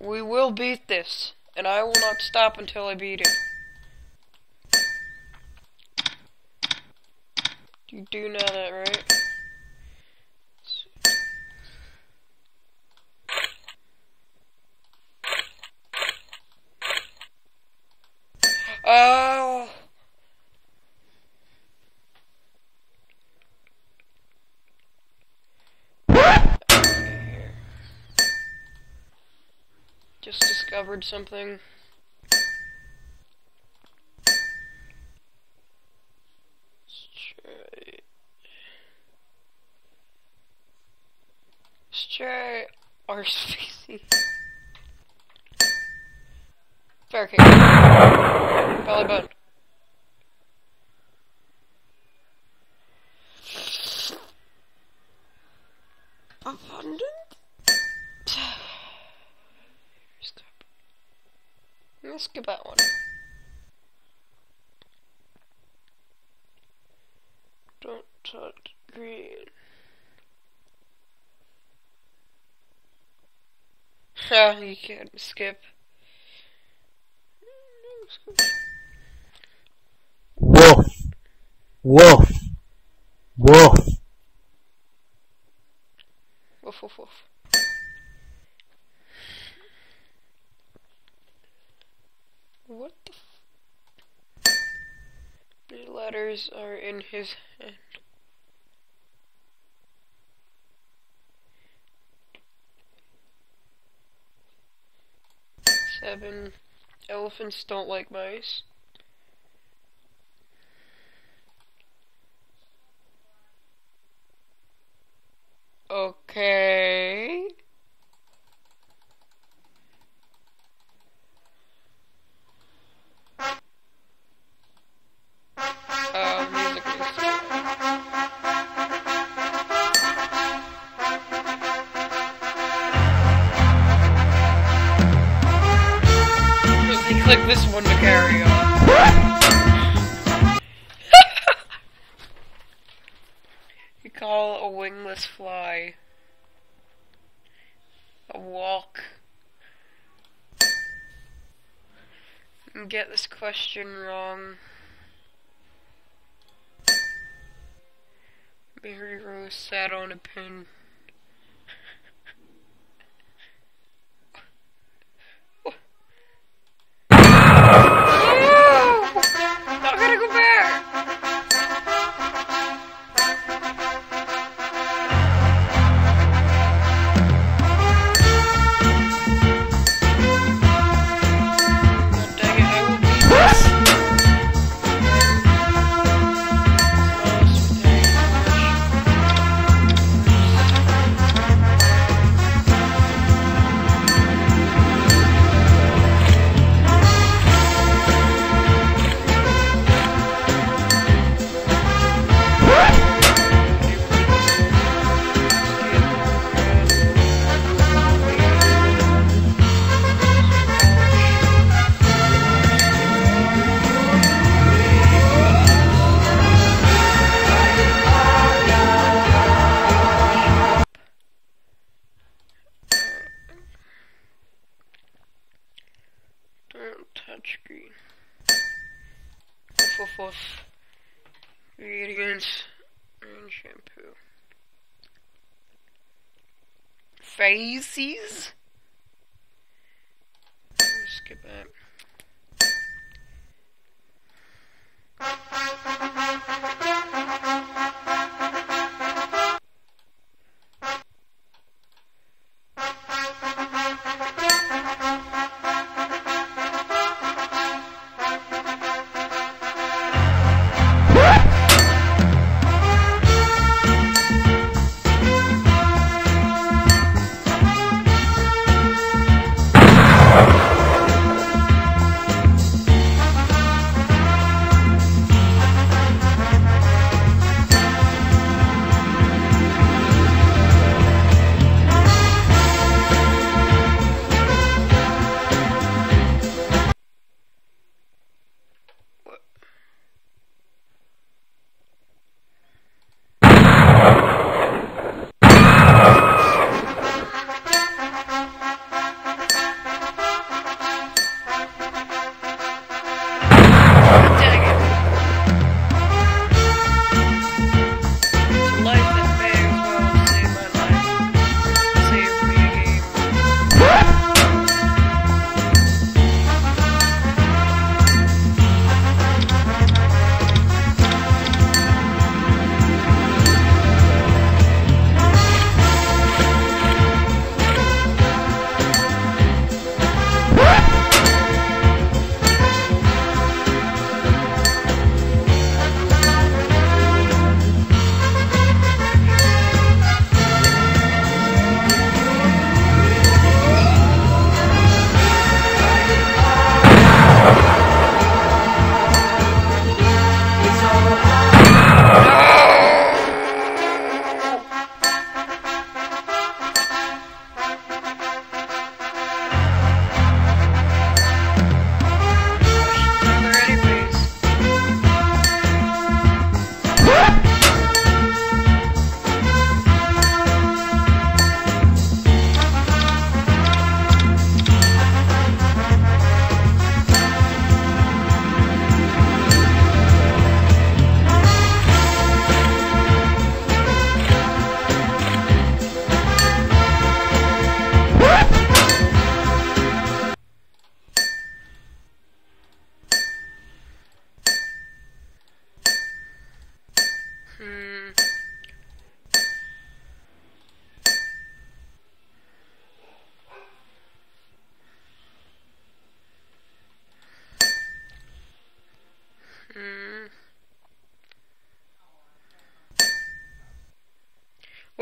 We will beat this, and I will not stop until I beat it. You do know that, right? Oh! Discovered something. Our species. Fair kick. Belly button. Abundant? Skip. Let's skip that one. Don't touch green. Ah, you can't skip. Wolf. Wolf. Wolf. Woof woof woof. What the f- The letters are in his hand. Seven. Elephants don't like mice. Okay. Click this one to carry on. you call a wingless fly a walk. And get this question wrong. Mary Rose sat on a pin. Woof woof woof. Ingredients. and shampoo. Faces? Skip that.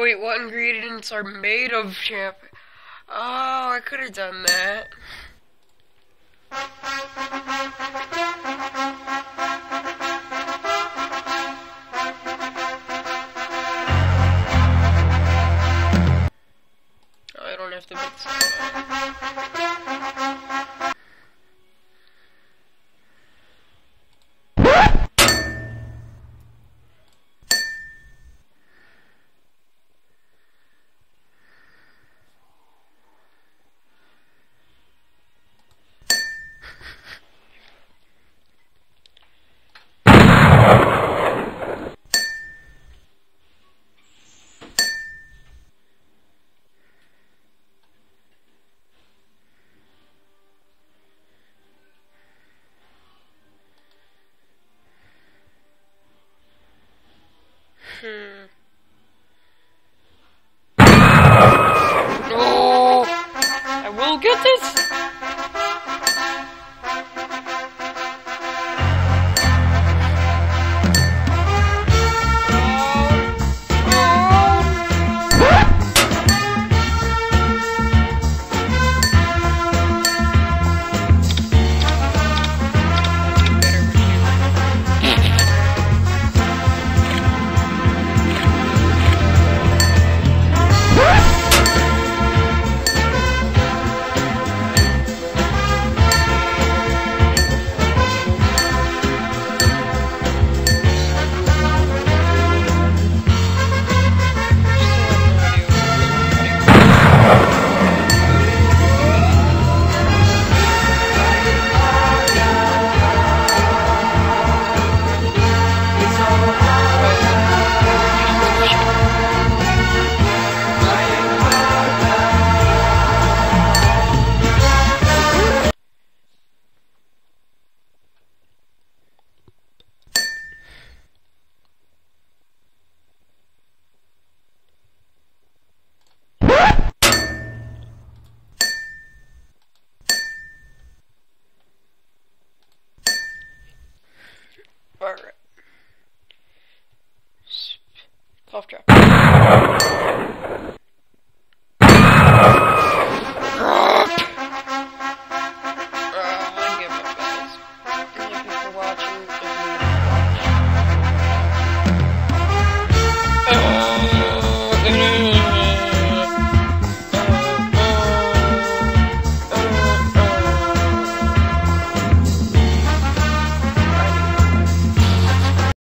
Wait, what ingredients are made of champ? Oh, I could have done that.